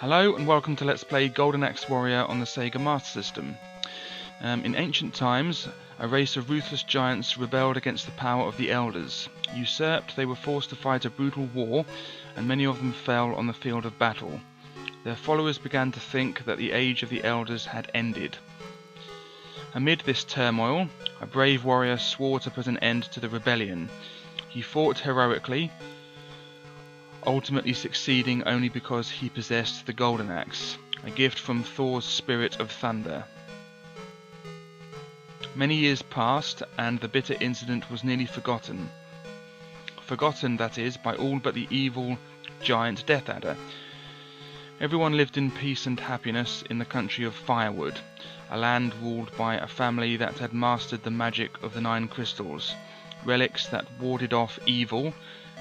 Hello and welcome to Let's Play Golden Axe Warrior on the Sega Master System. Um, in ancient times, a race of ruthless giants rebelled against the power of the Elders. Usurped, they were forced to fight a brutal war, and many of them fell on the field of battle. Their followers began to think that the age of the Elders had ended. Amid this turmoil, a brave warrior swore to put an end to the rebellion. He fought heroically, ultimately succeeding only because he possessed the Golden Axe, a gift from Thor's Spirit of Thunder. Many years passed, and the bitter incident was nearly forgotten. Forgotten, that is, by all but the evil giant Death Adder. Everyone lived in peace and happiness in the country of Firewood, a land ruled by a family that had mastered the magic of the Nine Crystals, relics that warded off evil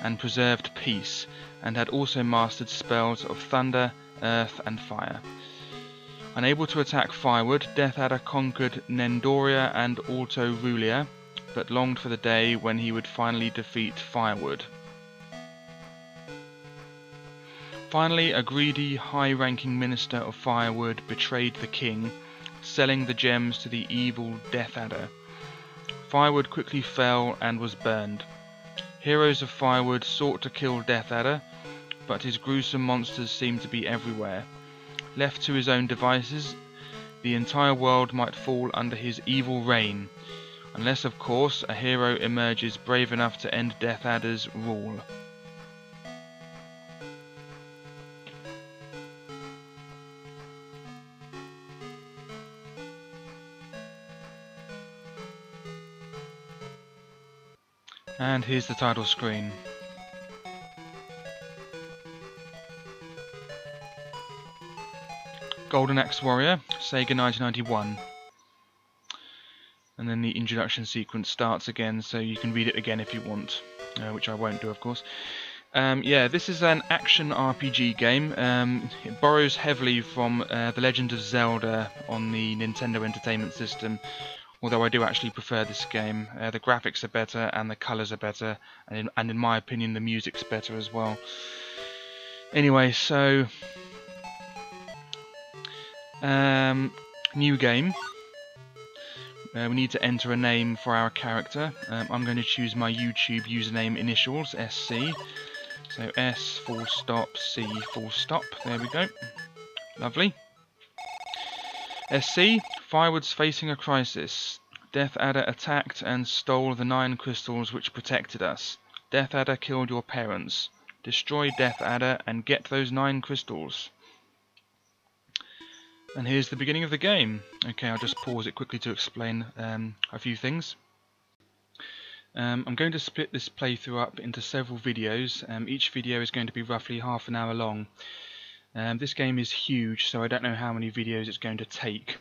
and preserved peace, and had also mastered spells of thunder, earth, and fire. Unable to attack Firewood, Death Adder conquered Nendoria and Alto Rulia, but longed for the day when he would finally defeat Firewood. Finally, a greedy, high-ranking minister of Firewood betrayed the king, selling the gems to the evil Death Adder. Firewood quickly fell and was burned. Heroes of Firewood sought to kill Death Adder, but his gruesome monsters seemed to be everywhere. Left to his own devices, the entire world might fall under his evil reign, unless of course a hero emerges brave enough to end Death Adder's rule. And here's the title screen. Golden Axe Warrior, Sega 1991. And then the introduction sequence starts again, so you can read it again if you want, uh, which I won't do, of course. Um, yeah, this is an action RPG game. Um, it borrows heavily from uh, The Legend of Zelda on the Nintendo Entertainment System, although I do actually prefer this game. Uh, the graphics are better and the colours are better, and in, and in my opinion the music's better as well. Anyway, so um, new game. Uh, we need to enter a name for our character. Um, I'm going to choose my YouTube username initials, SC. So S full stop, C full stop. There we go. Lovely. SC, Firewood's facing a crisis. Death Adder attacked and stole the nine crystals which protected us. Death Adder killed your parents. Destroy Death Adder and get those nine crystals. And here's the beginning of the game. Okay, I'll just pause it quickly to explain um, a few things. Um, I'm going to split this playthrough up into several videos. Um, each video is going to be roughly half an hour long. Um, this game is huge, so I don't know how many videos it's going to take.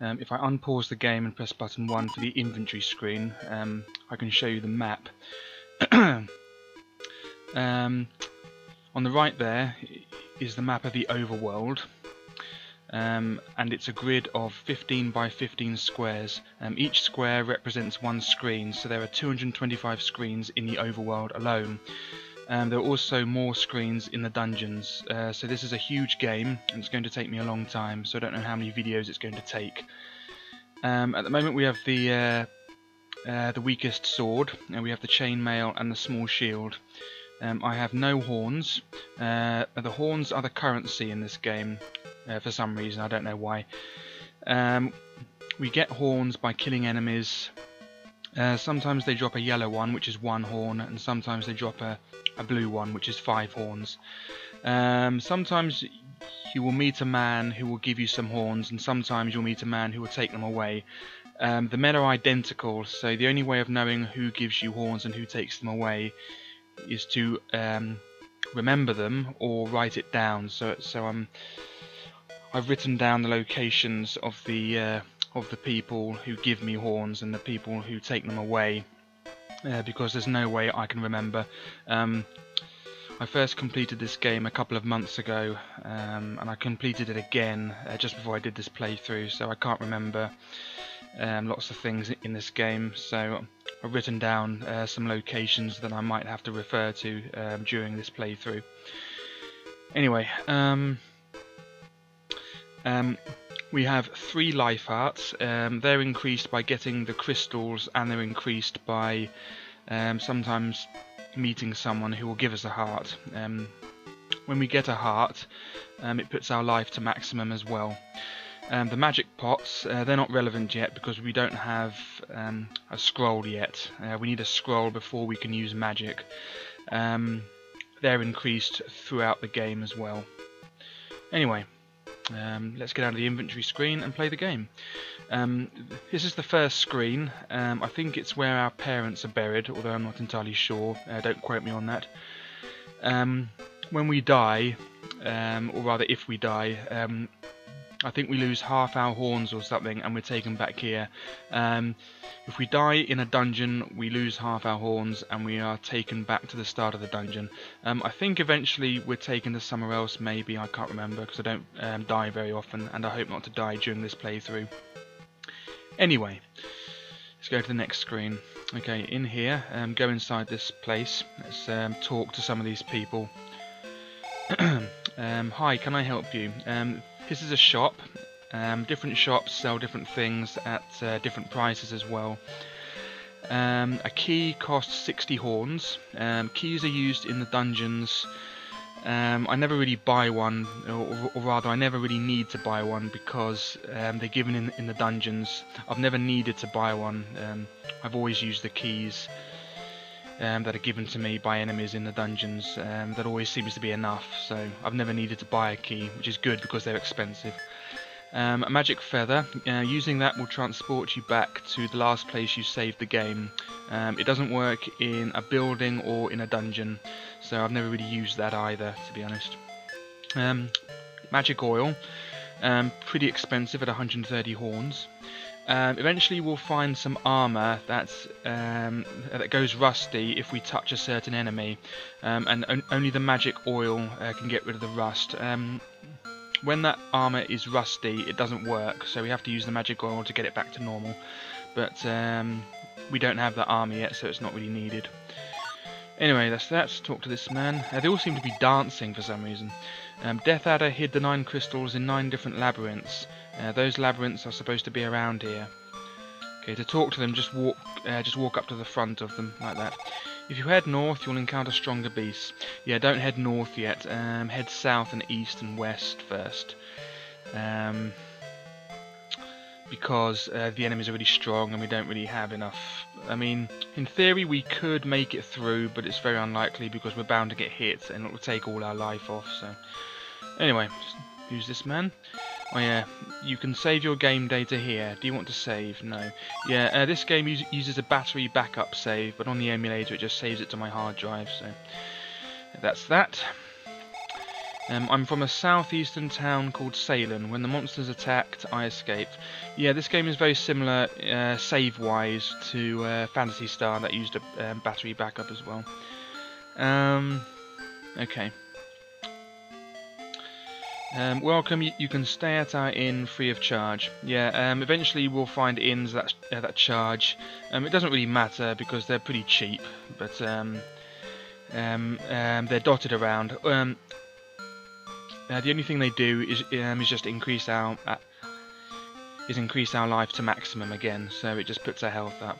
Um, if I unpause the game and press button 1 for the inventory screen, um, I can show you the map. on the right there is the map of the overworld um, and it's a grid of 15 by 15 squares. Um, each square represents one screen, so there are 225 screens in the overworld alone. Um, there are also more screens in the dungeons, uh, so this is a huge game, and it's going to take me a long time, so I don't know how many videos it's going to take. Um, at the moment we have the uh, uh, the weakest sword, and we have the chainmail and the small shield. Um, I have no horns. Uh, the horns are the currency in this game uh, for some reason, I don't know why. Um, we get horns by killing enemies. Uh, sometimes they drop a yellow one, which is one horn, and sometimes they drop a, a blue one, which is five horns. Um, sometimes you will meet a man who will give you some horns, and sometimes you'll meet a man who will take them away. Um, the men are identical, so the only way of knowing who gives you horns and who takes them away is to um, remember them or write it down. So, so I'm I've written down the locations of the uh, of the people who give me horns and the people who take them away uh, because there's no way I can remember. Um, I first completed this game a couple of months ago um, and I completed it again uh, just before I did this playthrough so I can't remember um, lots of things in this game so I've written down uh, some locations that I might have to refer to um, during this playthrough. Anyway, um, Um, we have three life hearts. Um, they're increased by getting the crystals, and they're increased by um, sometimes meeting someone who will give us a heart. Um, when we get a heart, um, it puts our life to maximum as well. Um, the magic pots, uh, they're not relevant yet because we don't have um, a scroll yet. Uh, we need a scroll before we can use magic. They're increased throughout the game as well. Anyway, um, let's get out of the inventory screen and play the game. Um, this is the first screen. Um, I think it's where our parents are buried, although I'm not entirely sure. Uh, don't quote me on that. Um, when we die, um, or rather if we die, um, I think we lose half our horns or something and we're taken back here. Um, if we die in a dungeon, we lose half our horns and we are taken back to the start of the dungeon. Um, I think eventually we're taken to somewhere else, maybe, I can't remember because I don't um, die very often and I hope not to die during this playthrough. Anyway, let's go to the next screen. Okay, in here, um, go inside this place. Let's um, talk to some of these people. Um, hi, can I help you? Um, this is a shop. Um, different shops sell different things at uh, different prices as well. Um, a key costs 60 horns. Um, keys are used in the dungeons. Um, I never really buy one, or, or, rather I never really need to buy one because um, they're given in, in the dungeons. I've never needed to buy one. Um, I've always used the keys um, that are given to me by enemies in the dungeons. Um, that always seems to be enough, so I've never needed to buy a key, which is good because they're expensive. Um, a magic feather, uh, using that will transport you back to the last place you saved the game. Um, it doesn't work in a building or in a dungeon, so I've never really used that either, to be honest. Um, magic oil, um, pretty expensive at 130 horns. Um, eventually we'll find some armor that's um, that goes rusty if we touch a certain enemy um, and on only the magic oil uh, can get rid of the rust. Um, when that armor is rusty it doesn't work so we have to use the magic oil to get it back to normal but um, we don't have that armor yet so it's not really needed. Anyway, that's that. Let's talk to this man. Uh, they all seem to be dancing for some reason. Um, Death Adder hid the nine crystals in nine different labyrinths. Uh, those labyrinths are supposed to be around here. Okay, to talk to them, just walk, uh, just walk up to the front of them like that. If you head north, you'll encounter stronger beasts. Yeah, don't head north yet. Um, head south and east and west first. Um, because uh, the enemies are really strong and we don't really have enough. I mean, in theory we could make it through, but it's very unlikely because we're bound to get hit and it will take all our life off. So, anyway, who's this man. Oh yeah, you can save your game data here. Do you want to save? No. Yeah, uh, this game uses a battery backup save, but on the emulator it just saves it to my hard drive. So that's that. Um, I'm from a southeastern town called Salen. When the monsters attacked, I escaped. Yeah, this game is very similar uh, save-wise to uh, Phantasy Star that used a um, battery backup as well. Um, okay. Um, welcome, you, you, can stay at our inn free of charge. Yeah, um, eventually we'll find inns that, uh, that charge. Um, it doesn't really matter because they're pretty cheap, but um, um, um, they're dotted around. Uh, the only thing they do is, is just increase our uh, is increase our life to maximum again, so it just puts our health up.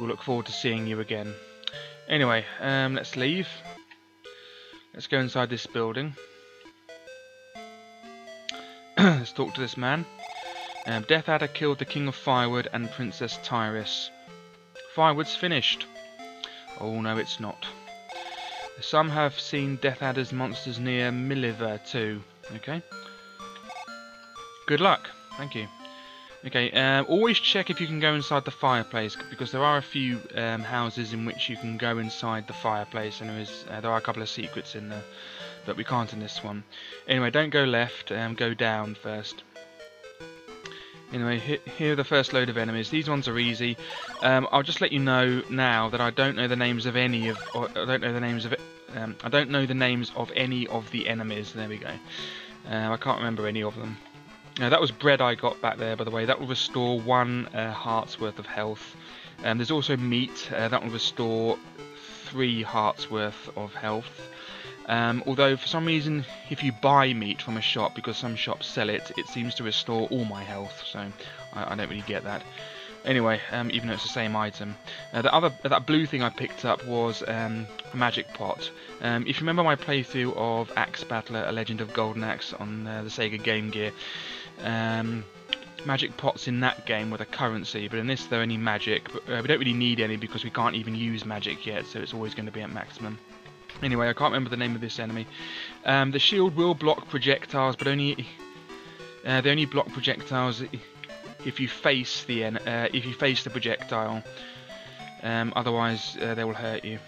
We'll look forward to seeing you again. Anyway, let's leave. Let's go inside this building. Let's talk to this man. Um, Death Adder killed the King of Firewood and Princess Tyrus. Firewood's finished. Oh no, it's not. Some have seen Death Adder's monsters near Miliver too. Okay. Good luck. Thank you. Okay, um, always check if you can go inside the fireplace because there are a few um, houses in which you can go inside the fireplace and there, is, uh, there are a couple of secrets in there but we can't in this one. Anyway, don't go left, um, go down first. Anyway, here are the first load of enemies. These ones are easy. Um, I'll just let you know now that I don't know the names of any of. I don't know the names of. Um, I don't know the names of any of the enemies. There we go. Uh, I can't remember any of them. Now that was bread I got back there, by the way. That will restore one uh, heart's worth of health. Um, there's also meat. Uh, that will restore three hearts worth of health. Um, although for some reason, if you buy meat from a shop, because some shops sell it, it seems to restore all my health. So I, I don't really get that. Anyway, um, even though it's the same item. Uh, the other, that blue thing I picked up was um, a magic pot. Um, if you remember my playthrough of Axe Battler: A Legend of Golden Axe on uh, the Sega Game Gear, um, magic pots in that game were the currency, but in this they're only magic. But, uh, we don't really need any because we can't even use magic yet, so it's always going to be at maximum. Anyway, I can't remember the name of this enemy. Um, the shield will block projectiles, but only uh, they only block projectiles if you face the uh, if you face the projectile. Um, otherwise, uh, they will hurt you.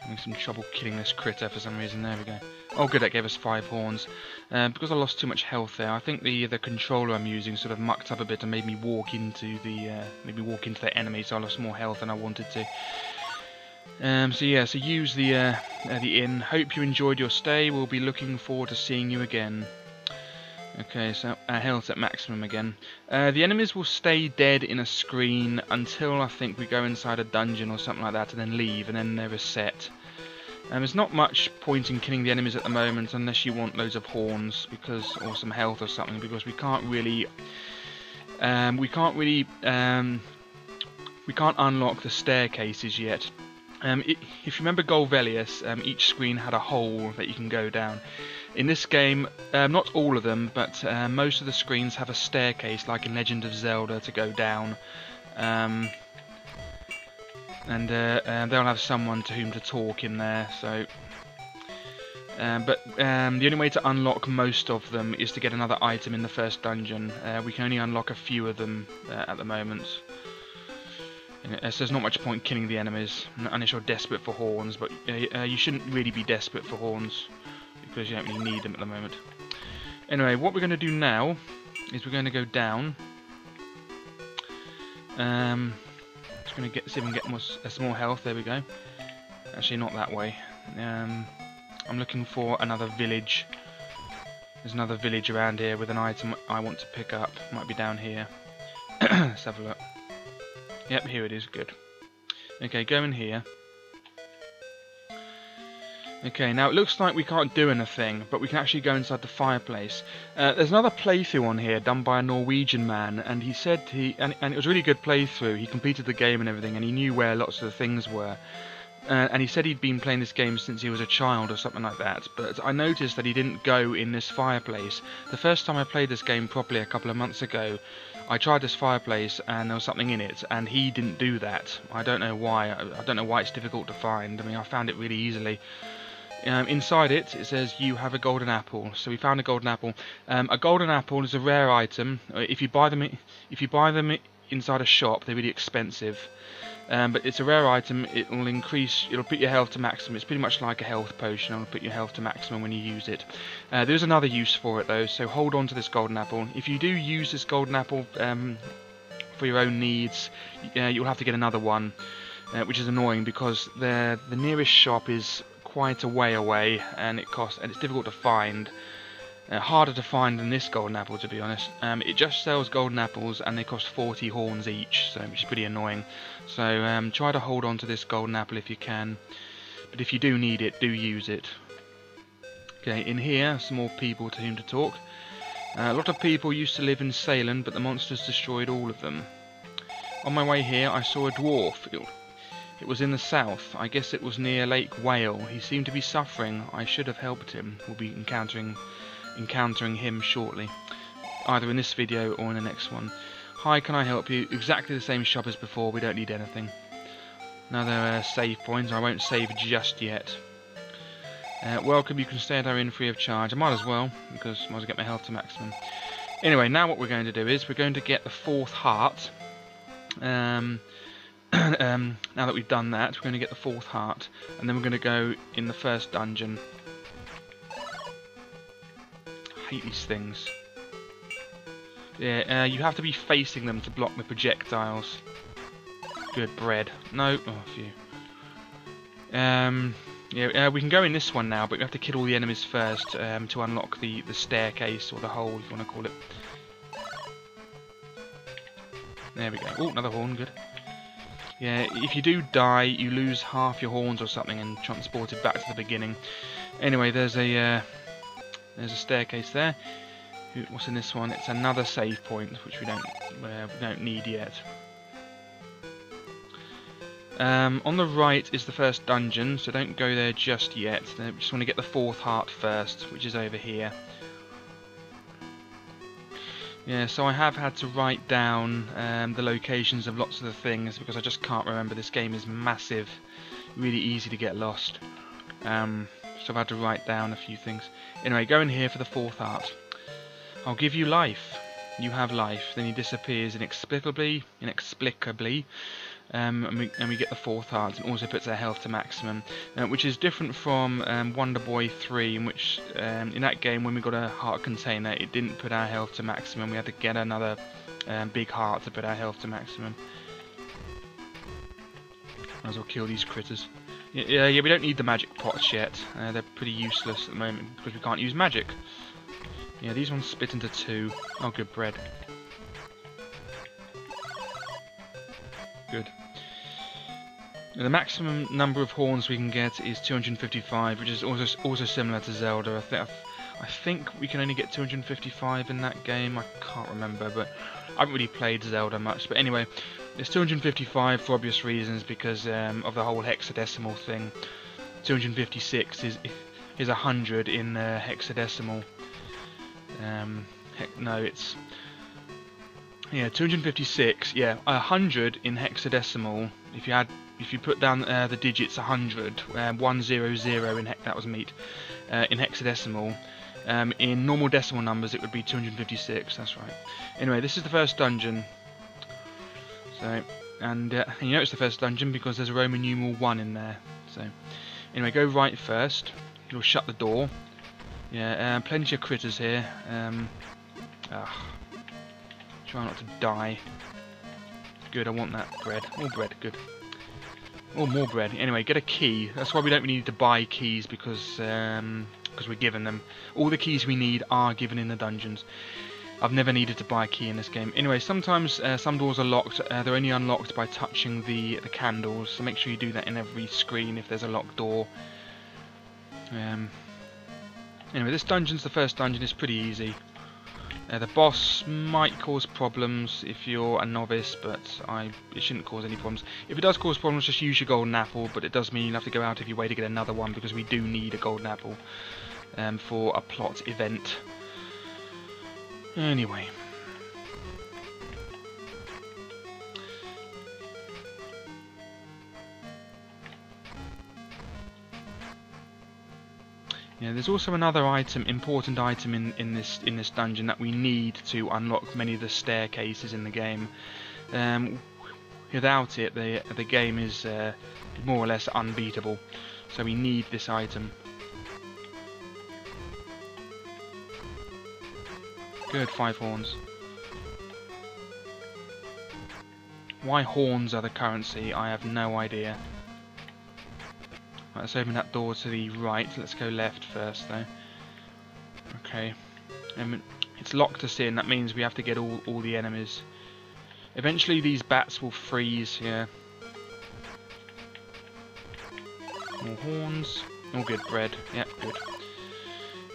Having some trouble killing this critter for some reason. There we go. Oh, good, that gave us five horns. Uh, because I lost too much health there, I think the the controller I'm using sort of mucked up a bit and made me walk into the uh, made me walk into the enemy, so I lost more health than I wanted to. Um, so yeah, so use the uh, uh, the inn. Hope you enjoyed your stay. We'll be looking forward to seeing you again. Okay, so our health's at maximum again. Uh, the enemies will stay dead in a screen until I think we go inside a dungeon or something like that, and then leave, and then they're reset. Um, there's not much point in killing the enemies at the moment unless you want loads of horns because or some health or something because we can't really um, we can't really um, we can't unlock the staircases yet um, it, if you remember Golvellius, um, each screen had a hole that you can go down. In this game, um, not all of them, but uh, most of the screens have a staircase, like in Legend of Zelda, to go down. And uh, uh, they'll have someone to whom to talk in there, so... Um, but um, the only way to unlock most of them is to get another item in the first dungeon. Uh, we can only unlock a few of them uh, at the moment. So there's not much point killing the enemies unless you're desperate for horns, but uh, uh, you shouldn't really be desperate for horns because you don't really need them at the moment. Anyway, what we're going to do now is we're going to go down. Um, just going to get see if I can get more, a small health. There we go. Actually, not that way. Um, I'm looking for another village. There's another village around here with an item I want to pick up. Might be down here. Let's have a look. Yep, here it is, good. Okay, go in here. Okay, now it looks like we can't do anything, but we can actually go inside the fireplace. Uh, there's another playthrough on here done by a Norwegian man, and he said he, and, and, it was a really good playthrough. He completed the game and everything, and he knew where lots of the things were. Uh, and he said he'd been playing this game since he was a child or something like that. But I noticed that he didn't go in this fireplace. The first time I played this game properly a couple of months ago, I tried this fireplace and there was something in it, and he didn't do that. I don't know why. I don't know why it's difficult to find. I mean, I found it really easily. Um, inside it, it says you have a golden apple. So we found a golden apple. Um, a golden apple is a rare item. If you buy them, if you buy them inside a shop, they're really expensive. Um, but it's a rare item, it will increase, it'll put your health to maximum, it's pretty much like a health potion, it'll put your health to maximum when you use it. Uh, there's another use for it though, so hold on to this golden apple. If you do use this golden apple um, for your own needs, uh, you'll have to get another one, uh, which is annoying because the, the nearest shop is quite a way away and it costs and it's difficult to find. Uh, harder to find than this golden apple, to be honest. Um, it just sells golden apples and they cost 40 horns each, so which is pretty annoying. So um, try to hold on to this golden apple if you can. But if you do need it, do use it. Okay, in here, some more people to whom to talk. Uh, a lot of people used to live in Salem, but the monsters destroyed all of them. On my way here, I saw a dwarf. It, was in the south. I guess it was near Lake Whale. He seemed to be suffering. I should have helped him. We'll be encountering encountering him shortly, either in this video or in the next one. Hi, can I help you? Exactly the same shop as before, we don't need anything. Another uh, save point, I won't save just yet. Uh, welcome, you can stay at our inn free of charge. I might as well, because I might as well get my health to maximum. Anyway, now what we're going to do is we're going to get the fourth heart. Um, um, now that we've done that, we're going to get the fourth heart, and then we're going to go in the first dungeon hate these things. Yeah, uh, you have to be facing them to block the projectiles. Good bread. No, oh, phew. Um, yeah, uh, we can go in this one now, but we have to kill all the enemies first um, to unlock the, the staircase, or the hole, if you want to call it. There we go. Oh, another horn, good. Yeah, if you do die, you lose half your horns or something and transported back to the beginning. Anyway, there's a uh, there's a staircase there. What's in this one? It's another save point, which we don't uh, we don't need yet. Um, on the right is the first dungeon, so don't go there just yet. I just want to get the fourth heart first, which is over here. Yeah, so I have had to write down um, the locations of lots of the things because I just can't remember. This game is massive, really easy to get lost. Um, so I've had to write down a few things. Anyway, go in here for the fourth art. I'll give you life. You have life. Then he disappears inexplicably, inexplicably, um, and, we, and, we, get the fourth heart and also puts our health to maximum uh, which is different from um, Wonder Boy 3 in which um, in that game when we got a heart container it didn't put our health to maximum we had to get another um, big heart to put our health to maximum might as well kill these critters yeah, yeah, we don't need the magic pots yet uh, they're pretty useless at the moment because we can't use magic yeah, these ones split into two. Oh, good bread. Good. The maximum number of horns we can get is 255, which is also also similar to Zelda. I think I think we can only get 255 in that game. I can't remember, but I haven't really played Zelda much. But anyway, it's 255 for obvious reasons because um, of the whole hexadecimal thing. 256 is is 100 in uh, hexadecimal. Um, heck, no, it's yeah, 256. Yeah, 100 in hexadecimal. If you add, if you put down uh, the digits 100, uh, 100 in hex, that was meat. Uh, in hexadecimal. Um, in normal decimal numbers, it would be 256. That's right. Anyway, this is the first dungeon. So, and, uh, and you know it's the first dungeon because there's a Roman numeral one in there. So, anyway, go right first. You'll shut the door. Yeah, uh, plenty of critters here. Um. Try not to die. Good, I want that bread. More bread, good. Oh, more bread. Anyway, get a key. That's why we don't really need to buy keys because um, because we're given them. All the keys we need are given in the dungeons. I've never needed to buy a key in this game. Anyway, sometimes uh, some doors are locked. Uh, they're only unlocked by touching the the candles. So make sure you do that in every screen if there's a locked door. Um, anyway, this dungeon's the first dungeon. It's pretty easy. Uh, the boss might cause problems if you're a novice, but I it shouldn't cause any problems. If it does cause problems, just use your golden apple, but it does mean you'll have to go out of your way to get another one because we do need a golden apple um, for a plot event. Anyway. Yeah, there's also another item, important item in, in this in this dungeon that we need to unlock many of the staircases in the game. Um, without it, the the game is uh, more or less unbeatable. So we need this item. Good, five horns. Why horns are the currency, I have no idea. Right, let's open that door to the right. Let's go left first, though. Okay. Um, it's locked us in. That means we have to get all, all the enemies. Eventually these bats will freeze, yeah. More horns. All good, bread. Yeah, good.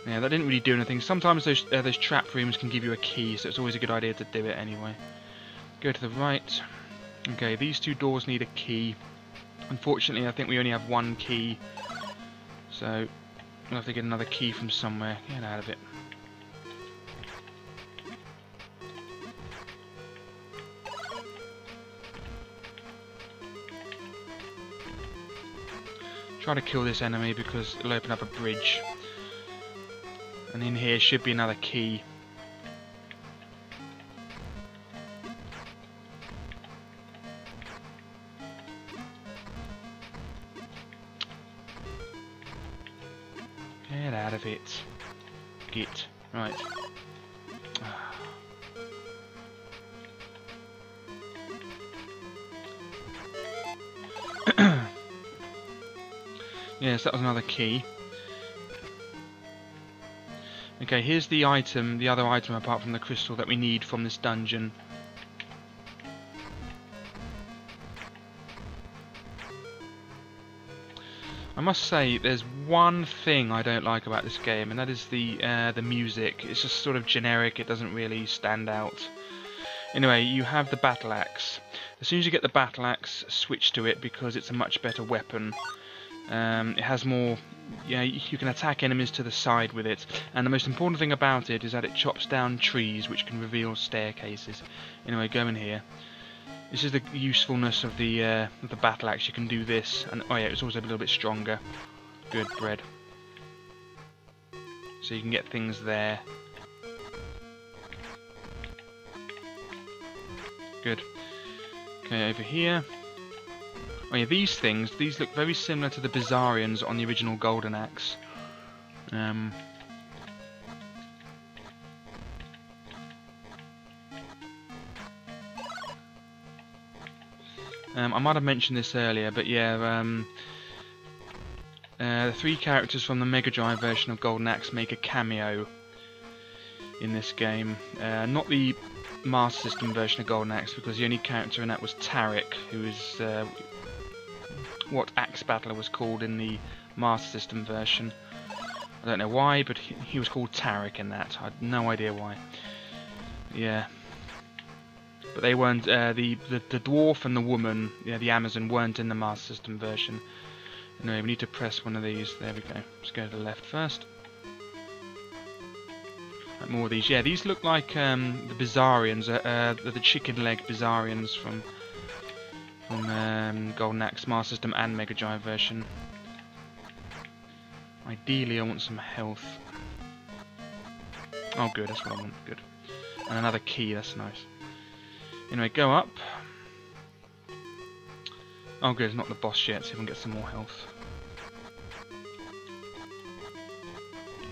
Yeah, that didn't really do anything. Sometimes those, uh, those trap rooms can give you a key, so it's always a good idea to do it anyway. Go to the right. Okay, these two doors need a key. Unfortunately, I think we only have one key. So, we'll have to get another key from somewhere. Get out of it. Try to kill this enemy because it'll open up a bridge. And in here should be another key. Yes, that was another key. Okay, here's the item, the other item apart from the crystal that we need from this dungeon. I must say, there's one thing I don't like about this game, and that is the uh, the music. It's just sort of generic, it doesn't really stand out. Anyway, you have the battle axe. As soon as you get the battle axe, switch to it because it's a much better weapon. Um, it has more. Yeah, you can attack enemies to the side with it, and the most important thing about it is that it chops down trees, which can reveal staircases. Anyway, go in here. This is the usefulness of the uh, of the battle axe. You can do this, and oh yeah, it's also a little bit stronger. Good bread. So you can get things there. Good. Okay, over here. Oh yeah, these things, these look very similar to the Bizarrians on the original Golden Axe. Um, Um, I might have mentioned this earlier, but yeah, um, uh, the three characters from the Mega Drive version of Golden Axe make a cameo in this game. Uh, not the Master System version of Golden Axe, because the only character in that was Tarik, who is uh, what Axe Battler was called in the Master System version. I don't know why, but he, he was called Tarik in that. I had no idea why. Yeah, but they weren't uh, the, the the dwarf and the woman, yeah, the Amazon weren't in the Master System version. Anyway, we need to press one of these. There we go. Let's go to the left first. Like more of these. Yeah, these look like um, the Bizarrians, uh, uh, the chicken leg Bizarrians from from um, Golden Axe Master System and Mega Drive version. Ideally, I want some health. Oh, good. That's what I want. Good. And another key. That's nice. Anyway, go up. Oh good, it's not the boss yet, so we can get some more health.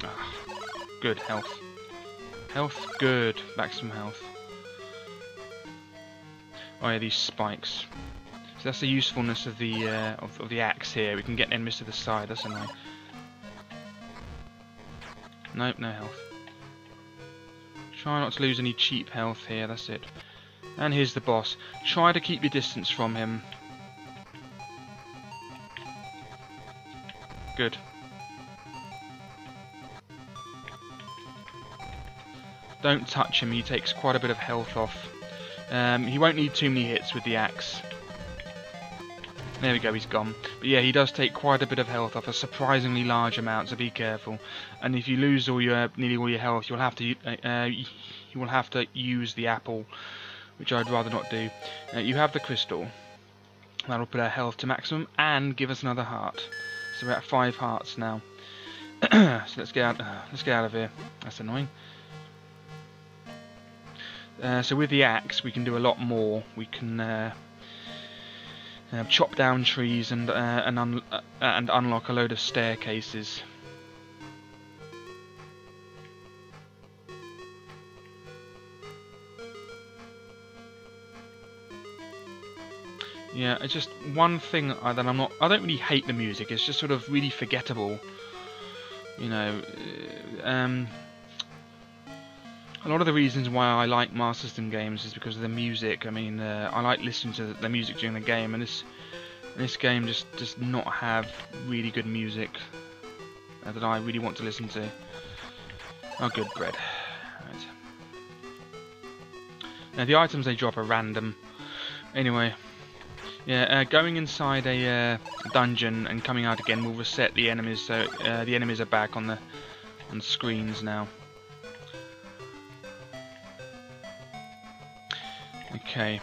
Ah, good, health. Health, good. Back some health. Oh yeah, these spikes. So that's the usefulness of the uh, of, of the axe here. We can get enemies to the side. That's annoying. Nope, no health. Try not to lose any cheap health here. That's it. And here's the boss. Try to keep your distance from him. Good. Don't touch him, he takes quite a bit of health off. Um, he won't need too many hits with the axe. There we go, he's gone. But yeah, he does take quite a bit of health off, a surprisingly large amount, so be careful. And if you lose all your nearly all your health, you'll have to uh, uh you will have to use the apple which I'd rather not do. Uh, you have the crystal. That'll put our health to maximum and give us another heart. So we're at five hearts now. so let's get out. Uh, let's get out of here. That's annoying. Uh, so with the axe, we can do a lot more. We can uh, uh, chop down trees and uh, and, un and unlock a load of staircases. Yeah, it's just one thing that I'm not. I don't really hate the music. It's just sort of really forgettable. You know, uh, um, a lot of the reasons why I like Master System games is because of the music. I mean, uh, I like listening to the music during the game, and this this game just does not have really good music uh, that I really want to listen to. Oh, good bread. Right. Now the items they drop are random. Anyway, yeah, uh, going inside a uh, dungeon and coming out again will reset the enemies, so uh, the enemies are back on the on screens now. Okay.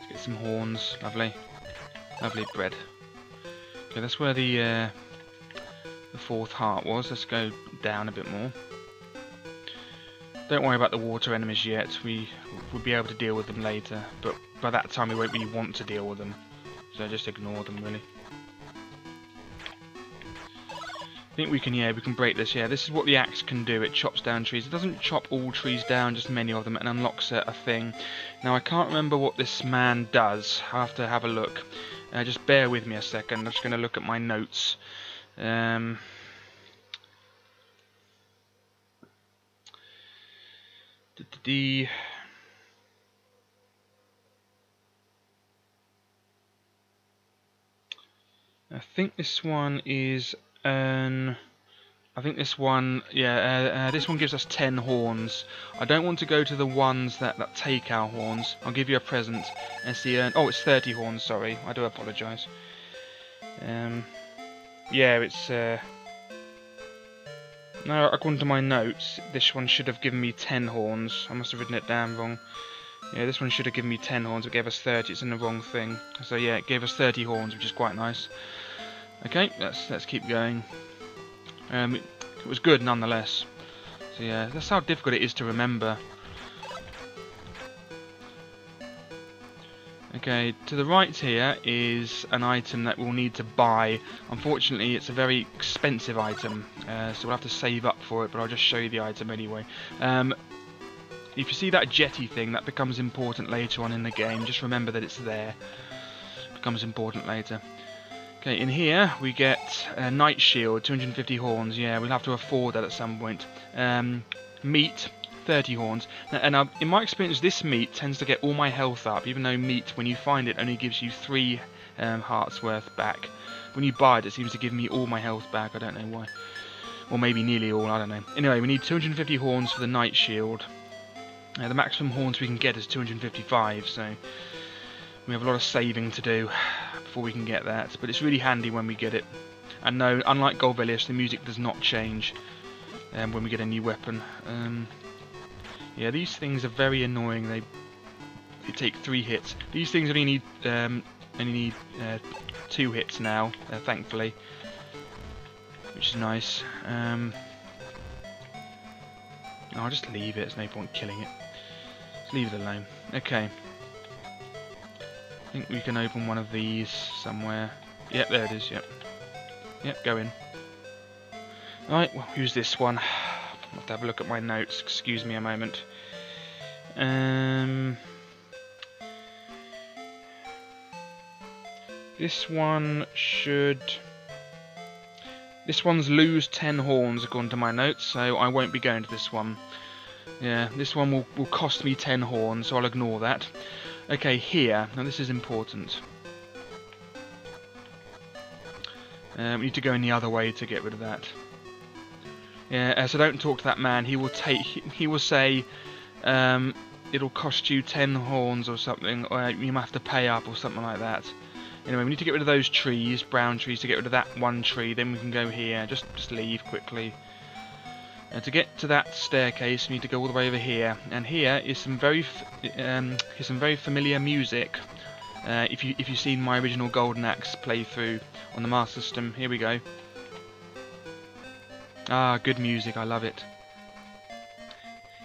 Let's get some horns. Lovely. Lovely bread. Okay, that's where the uh, the fourth heart was. Let's go down a bit more. Don't worry about the water enemies yet, we will be able to deal with them later, but by that time we won't really want to deal with them, so just ignore them really think we can, yeah, we can break this, yeah. This is what the axe can do. It chops down trees. It doesn't chop all trees down, just many of them, and unlocks a, a thing. Now, I can't remember what this man does. i have to have a look. Uh, just bear with me a second. I'm just going to look at my notes. Um, the... I think this one is an. I think this one, yeah, uh, uh, this one gives us 10 horns. I don't want to go to the ones that, that take our horns. I'll give you a present and see, uh, oh, it's 30 horns, sorry. I do apologise. Um, yeah, it's, uh, no, according to my notes, this one should have given me 10 horns. I must have written it down wrong. Yeah, this one should have given me 10 horns, it gave us 30, it's in the wrong thing. So yeah, it gave us 30 horns, which is quite nice. Okay, let's let's keep going. Um, it, it was good nonetheless. So yeah, that's how difficult it is to remember. Okay, to the right here is an item that we'll need to buy. Unfortunately, it's a very expensive item, uh, so we'll have to save up for it, but I'll just show you the item anyway. Um, if you see that jetty thing, that becomes important later on in the game. Just remember that it's there. Becomes important later. Okay, in here we get a Knight Shield, 250 horns. Yeah, we'll have to afford that at some point. Um, meat, 30 horns. And uh, in my experience, this meat tends to get all my health up, even though meat, when you find it, only gives you 3 um, hearts worth back. When you buy it, it seems to give me all my health back. I don't know why. Or maybe nearly all, I don't know. Anyway, we need 250 horns for the Knight Shield. Uh, the maximum horns we can get is 255, so we have a lot of saving to do before we can get that. But it's really handy when we get it. And no, unlike Golvellius, the music does not change um, when we get a new weapon. Um, yeah, these things are very annoying. They, they take three hits. These things only need um, only need uh, two hits now, uh, thankfully, which is nice. Um, I'll just leave it. There's no point killing it. Just leave it alone. Okay. I think we can open one of these somewhere. Yep, there it is, yep. Yep, go in. Right, well, who's this one? I'll have to have a look at my notes. Excuse me a moment. Um, this one should... This one's lose 10 horns according to my notes, so I won't be going to this one. Yeah, this one will, will cost me 10 horns, so I'll ignore that. Okay, here. Now this is important. Um, we need to go in the other way to get rid of that. Yeah, so don't talk to that man. He will take. He, he will say, um, "It'll cost you ten horns or something, or you might have to pay up or something like that." Anyway, we need to get rid of those trees, brown trees, to get rid of that one tree. Then we can go here. Just, just leave quickly. Uh, to get to that staircase, you need to go all the way over here, and here is some very, um, some very familiar music. Uh, if you if you've seen my original Golden Axe playthrough on the Master System, here we go. Ah, good music, I love it.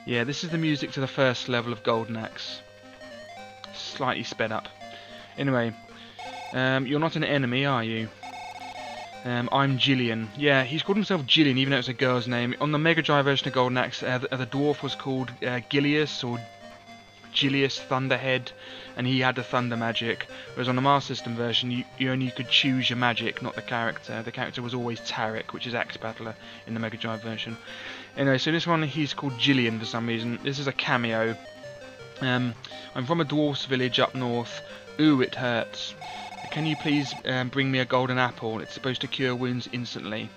Yeah, this is the music to the first level of Golden Axe. Slightly sped up. Anyway, um, you're not an enemy, are you? Um, I'm Jillian. Yeah, he's called himself Jillian, even though it's a girl's name. On the Mega Drive version of Golden Axe, uh, the, uh, the, dwarf was called uh, Gilius or Gilius Thunderhead, and he had the thunder magic. Whereas on the Master System version, you, you only could choose your magic, not the character. The character was always Tarik, which is Axe Battler in the Mega Drive version. Anyway, so this one he's called Jillian for some reason. This is a cameo. Um, I'm from a dwarf's village up north. Ooh, it hurts. Can you please um, bring me a golden apple? It's supposed to cure wounds instantly.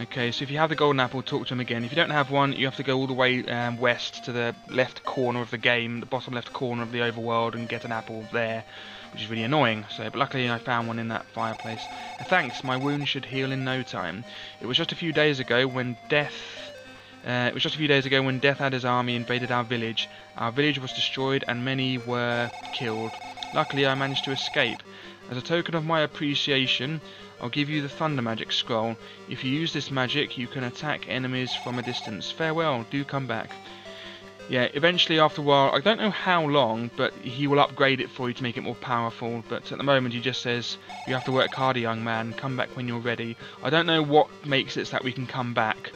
Okay, so if you have the golden apple, talk to him again. If you don't have one, you have to go all the way um, west to the left corner of the game, the bottom left corner of the overworld, and get an apple there, which is really annoying. So, but luckily I found one in that fireplace. Thanks, my wound should heal in no time. It was just a few days ago when death uh, it was just a few days ago when Death had his army invaded our village. Our village was destroyed and many were killed. Luckily I managed to escape. As a token of my appreciation, I'll give you the Thunder Magic Scroll. If you use this magic, you can attack enemies from a distance. Farewell, do come back. Yeah, eventually after a while, I don't know how long, but he will upgrade it for you to make it more powerful. But at the moment he just says, you have to work harder young man, come back when you're ready. I don't know what makes it so that we can come back.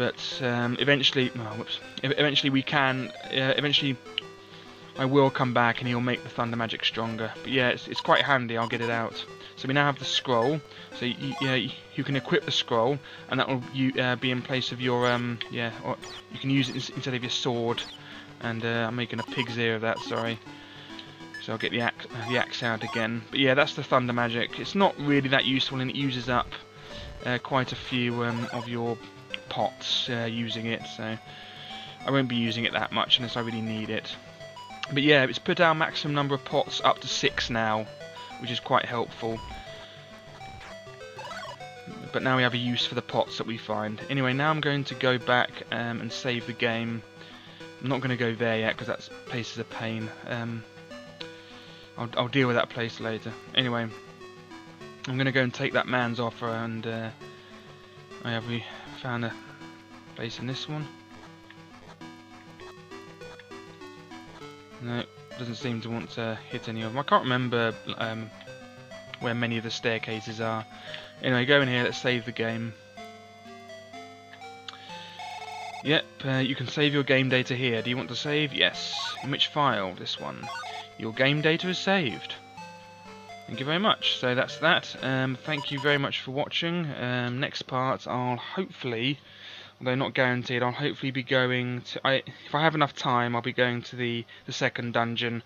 But um, eventually, oh, whoops, eventually we can, uh, eventually I will come back and he'll make the thunder magic stronger. But yeah, it's, it's quite handy, I'll get it out. So we now have the scroll. So you, yeah, you can equip the scroll, and that will you, uh, be in place of your um yeah. Or you can use it instead of your sword. And uh, I'm making a pig's ear of that. Sorry. So I'll get the axe. the axe out again. But yeah, that's the thunder magic. It's not really that useful and it uses up uh, quite a few um, of your pots uh, using it, so I won't be using it that much unless I really need it. But yeah, it's put our maximum number of pots up to six now, which is quite helpful. But now we have a use for the pots that we find. Anyway, now I'm going to go back um, and save the game. I'm not going to go there yet because that place is a pain. Um, I'll, I'll, deal with that place later. Anyway, I'm going to go and take that man's offer and uh, I have found a place in this one. No, doesn't seem to want to hit any of them. I can't remember um, where many of the staircases are. Anyway, go in here, let's save the game. Yep, uh, you can save your game data here. Do you want to save? Yes. In which file? This one. Your game data is saved. Thank you very much. So that's that. Um, thank you very much for watching. Um, next part, I'll hopefully although not guaranteed. I'll hopefully be going to. I, if I have enough time, I'll be going to the the second dungeon.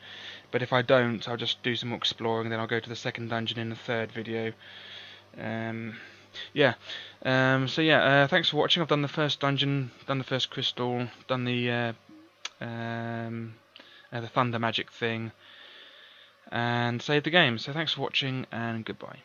But if I don't, I'll just do some more exploring. Then I'll go to the second dungeon in the third video. Um, yeah. Um, so yeah. Uh, thanks for watching. I've done the first dungeon, done the first crystal, done the uh, um, uh, the thunder magic thing, and save the game. So thanks for watching and goodbye.